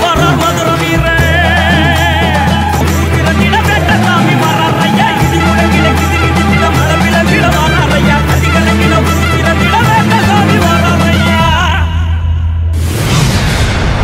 Barra Madre